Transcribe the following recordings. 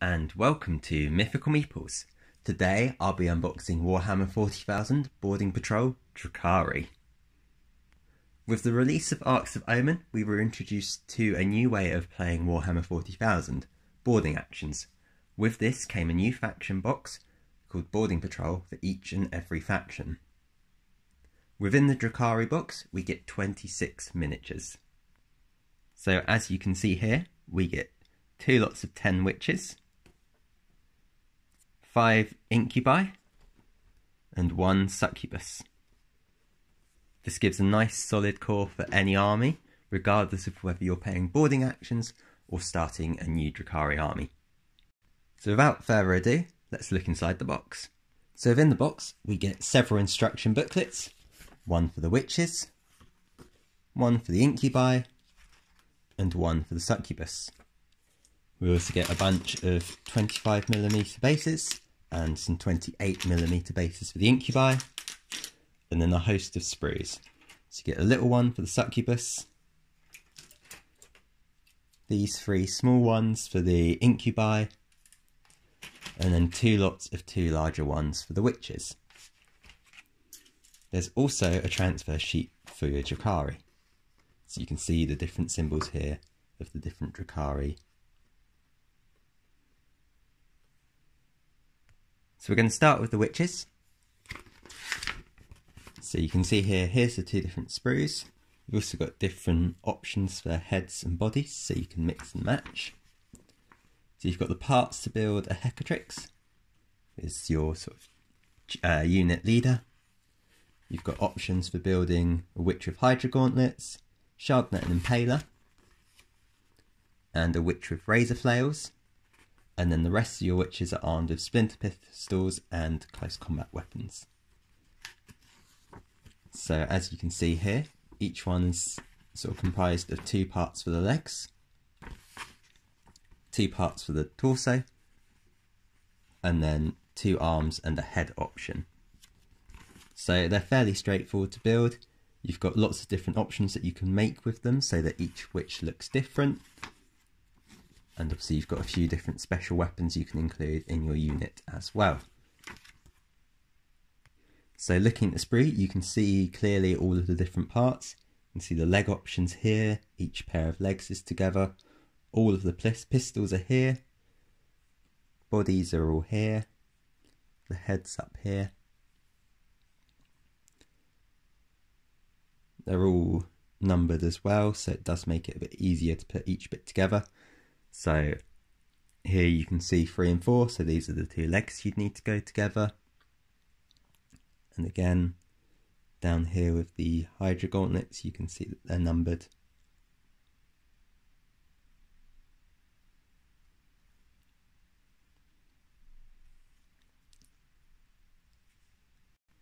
and welcome to Mythical Meeples. Today I'll be unboxing Warhammer 40,000 Boarding Patrol Drukhari. With the release of Arks of Omen, we were introduced to a new way of playing Warhammer 40,000, boarding actions. With this came a new faction box called Boarding Patrol for each and every faction. Within the Drukhari box, we get 26 miniatures. So as you can see here, we get two lots of 10 wyches, five incubi, and one succubus. This gives a nice solid core for any army, regardless of whether you're paying boarding actions or starting a new Drukhari army. So without further ado, let's look inside the box. So within the box, we get several instruction booklets, one for the wyches, one for the incubi, and one for the succubus. We also get a bunch of 25mm bases and some 28mm bases for the incubi, and then a host of sprues. So you get a little one for the succubus, these three small ones for the incubi, and then two lots of two larger ones for the wyches. There's also a transfer sheet for your Drukhari. So you can see the different symbols here of the different Drukhari. So we're going to start with the wyches. So you can see here, here's the two different sprues. You've also got different options for heads and bodies, so you can mix and match. So you've got the parts to build a Hecatrix, is your sort of uh, unit leader. You've got options for building a Wych with Hydra Gauntlets, Shardnet and Impaler, and a Wych with Razor Flails. And then the rest of your wyches are armed with Splinter Pistols and close combat weapons. So as you can see here, each one is sort of comprised of two parts for the legs, two parts for the torso, and then two arms and a head option. So they're fairly straightforward to build. You've got lots of different options that you can make with them so that each wych looks different. And obviously you've got a few different special weapons you can include in your unit as well. So looking at the sprue, you can see clearly all of the different parts. You can see the leg options here, each pair of legs is together. All of the pistols are here. Bodies are all here. The head's up here. They're all numbered as well, so it does make it a bit easier to put each bit together. So here you can see three and four, so these are the two legs you'd need to go together. And again, down here with the Hydra gauntlets, you can see that they're numbered.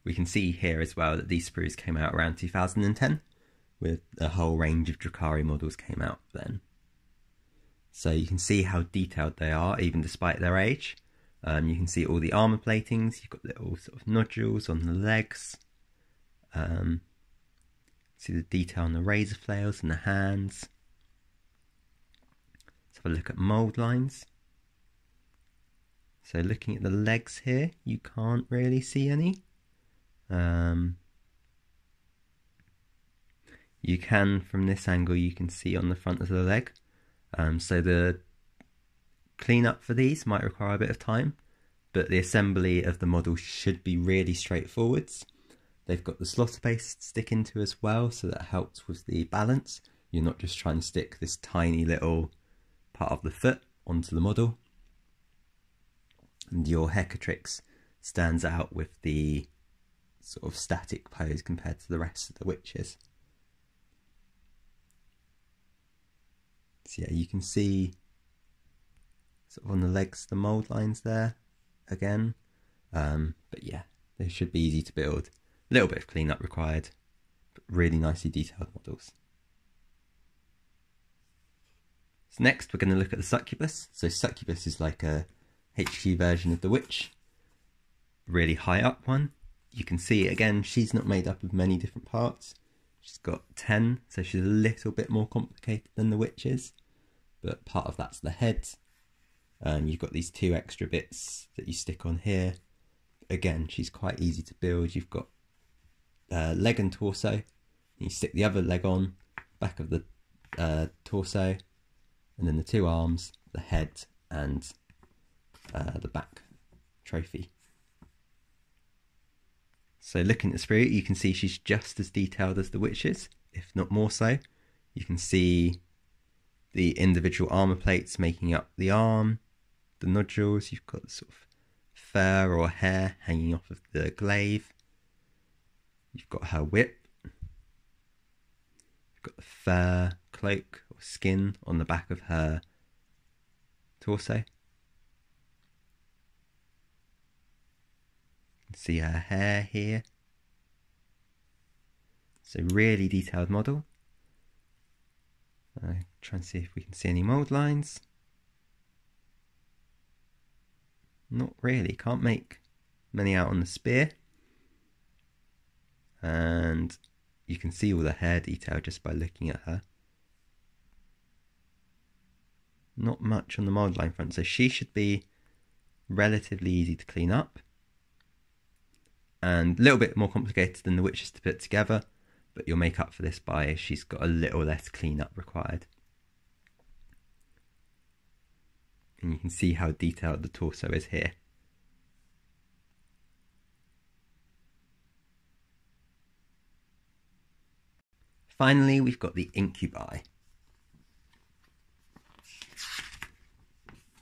We can see here as well that these sprues came out around 2010, with a whole range of Drukhari models came out then. So you can see how detailed they are, even despite their age. Um, you can see all the armor platings, you've got little sort of nodules on the legs. Um, see the detail on the razor flails and the hands. Let's have a look at mould lines. So looking at the legs here, you can't really see any. Um, you can, from this angle, you can see on the front of the leg. Um, so the cleanup for these might require a bit of time, but the assembly of the model should be really straightforwards. They've got the slotta base to stick into as well, so that helps with the balance. You're not just trying to stick this tiny little part of the foot onto the model. And your Hecatrix stands out with the sort of static pose compared to the rest of the wyches. So yeah, you can see sort of on the legs the mould lines there again. Um, but yeah, they should be easy to build. A little bit of cleanup required, but really nicely detailed models. So next we're going to look at the succubus. So succubus is like a HQ version of the wych, really high up one you can see again, she's not made up of many different parts. She's got 10, so she's a little bit more complicated than the wyches. But part of that's the head, And you've got these two extra bits that you stick on here. Again, she's quite easy to build. You've got uh, leg and torso. You stick the other leg on, back of the uh, torso, and then the two arms, the head, and uh, the back trophy. So looking at the sprue, you can see she's just as detailed as the wyches, if not more so. You can see the individual armor plates making up the arm, the nodules, you've got sort of fur or hair hanging off of the glaive. You've got her whip. You've got the fur cloak or skin on the back of her torso. See her hair here. So really detailed model. Uh, try and see if we can see any mould lines. Not really, can't make many out on the spear. And you can see all the hair detail just by looking at her. Not much on the mould line front, so she should be relatively easy to clean up. And a little bit more complicated than the wyches to put together, but you'll make up for this by she's got a little less cleanup required. And you can see how detailed the torso is here. Finally, we've got the incubi.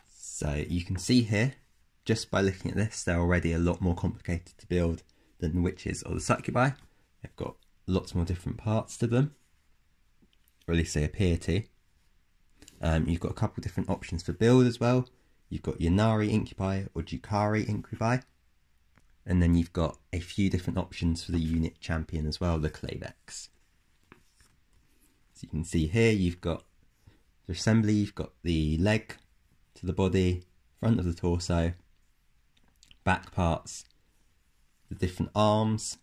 So you can see here, just by looking at this, they're already a lot more complicated to build than the wyches or the succubi. They've got lots more different parts to them, or at least they appear to. Um, you've got a couple different options for build as well. You've got Ynnari Incubi or Drukhari Incubi. And then you've got a few different options for the unit champion as well, the Clavex. So you can see here you've got the assembly, you've got the leg to the body, front of the torso, back parts, the different arms,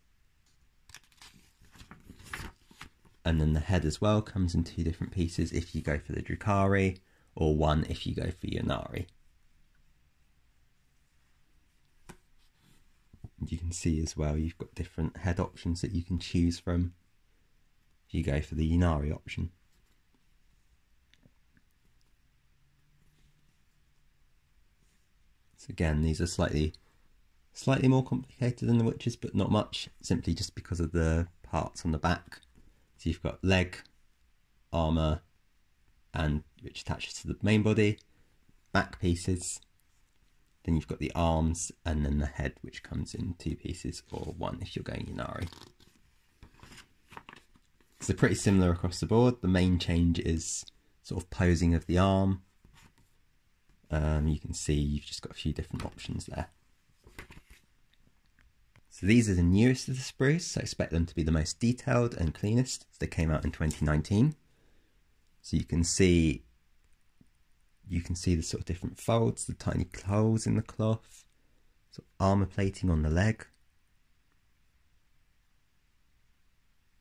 and then the head as well comes in two different pieces if you go for the Drukhari or one if you go for Ynnari. And you can see as well you've got different head options that you can choose from if you go for the Ynnari option. So again, these are slightly slightly more complicated than the wyches, but not much, simply just because of the parts on the back so you've got leg, armour, and which attaches to the main body, back pieces, then you've got the arms, and then the head, which comes in two pieces, or one if you're going Ynnari. So pretty similar across the board. The main change is sort of posing of the arm. Um, you can see you've just got a few different options there. So these are the newest of the sprues, so I expect them to be the most detailed and cleanest. They came out in 2019. So you can see you can see the sort of different folds, the tiny holes in the cloth, sort of armor plating on the leg.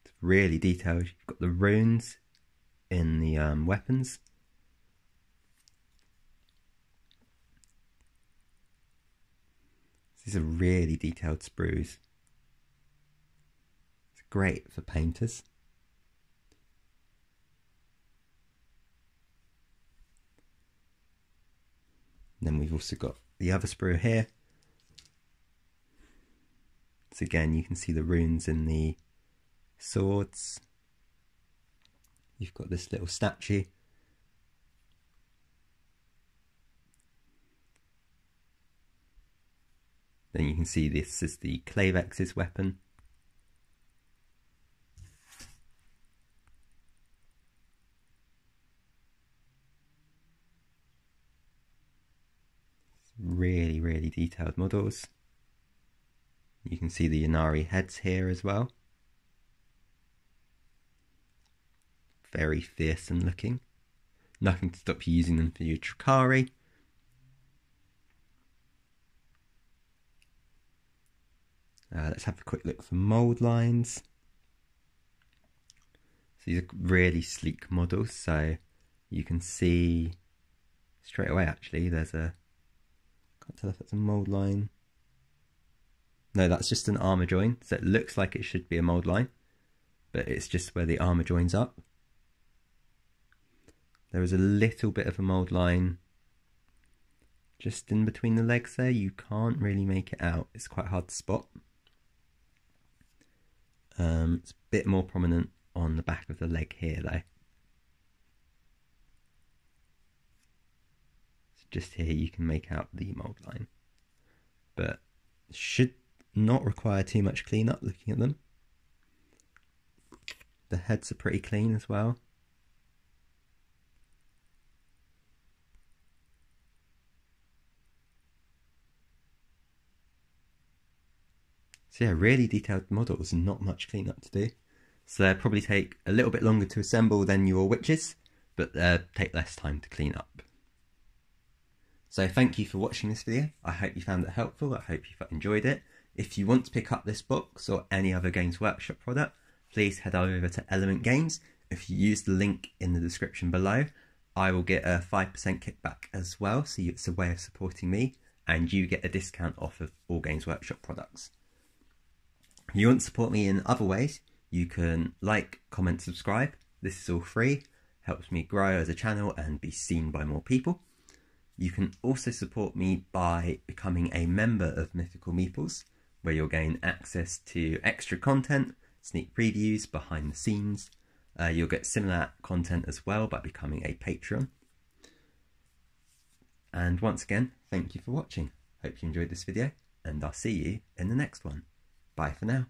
It's really detailed. You've got the runes in the um, weapons. These are really detailed sprues. It's great for painters. And then we've also got the other sprue here. So again, you can see the runes in the swords. You've got this little statue Then you can see this is the Clavex's weapon. Really, really detailed models. You can see the Ynnari heads here as well. Very fearsome looking. Nothing to stop you using them for your Drukhari. Uh, let's have a quick look for mold lines. So these are really sleek models, so you can see straight away actually there's a can't tell if that's a mold line. No that's just an armor join so it looks like it should be a mold line but it's just where the armor joins up. There is a little bit of a mold line just in between the legs there. You can't really make it out. It's quite hard to spot um, it's a bit more prominent on the back of the leg here though So just here you can make out the mold line. But should not require too much cleanup looking at them. The heads are pretty clean as well. So yeah, really detailed models and not much cleanup to do. So they probably take a little bit longer to assemble than your wyches, but they take less time to clean up. So thank you for watching this video. I hope you found it helpful. I hope you enjoyed it. If you want to pick up this box or any other Games Workshop product, please head over to Element Games. If you use the link in the description below, I will get a 5% kickback as well, so it's a way of supporting me, and you get a discount off of all Games Workshop products. You want to support me in other ways, you can like, comment, subscribe. This is all free, helps me grow as a channel and be seen by more people. You can also support me by becoming a member of Mythical Meeples, where you'll gain access to extra content, sneak previews, behind the scenes. Uh, you'll get similar content as well by becoming a patron. And once again, thank you for watching. Hope you enjoyed this video, and I'll see you in the next one. Bye for now.